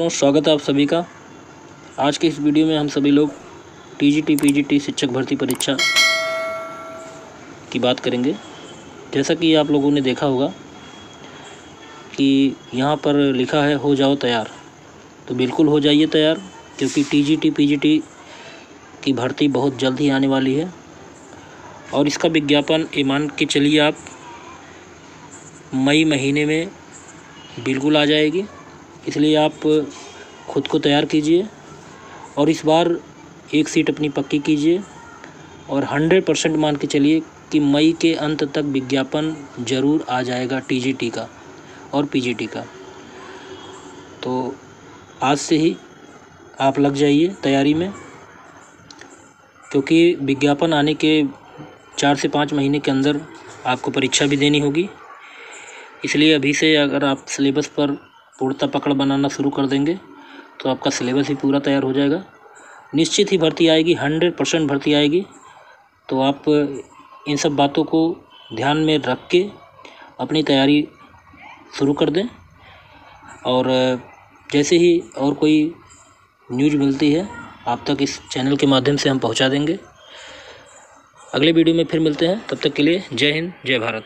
तो स्वागत है आप सभी का। आज के इस वीडियो में हम सभी लोग टीजीटी पीजीटी शिक्षक भर्ती परीक्षा की बात करेंगे। जैसा कि आप लोगों ने देखा होगा कि यहाँ पर लिखा है, हो जाओ तैयार। तो बिल्कुल हो जाइए तैयार, क्योंकि टीजीटी पीजीटी की भर्ती बहुत जल्द ही आने वाली है। और इसका विज्ञापन ये मान के चलिए आप, मई महीने में बिल्कुल आ जाएगी। इसलिए आप खुद को तैयार कीजिए और इस बार एक सीट अपनी पक्की कीजिए और हंड्रेड परसेंट मान के चलिए कि मई के अंत तक विज्ञापन ज़रूर आ जाएगा टीजीटी का और पीजीटी का। तो आज से ही आप लग जाइए तैयारी में, क्योंकि विज्ञापन आने के चार से पाँच महीने के अंदर आपको परीक्षा भी देनी होगी। इसलिए अभी से अगर आप सिलेबस पर पूर्णतः पकड़ बनाना शुरू कर देंगे तो आपका सिलेबस ही पूरा तैयार हो जाएगा। निश्चित ही भर्ती आएगी, हंड्रेड परसेंट भर्ती आएगी। तो आप इन सब बातों को ध्यान में रख के अपनी तैयारी शुरू कर दें। और जैसे ही और कोई न्यूज़ मिलती है, आप तक इस चैनल के माध्यम से हम पहुँचा देंगे। अगले वीडियो में फिर मिलते हैं, तब तक के लिए जय हिंद, जय भारत।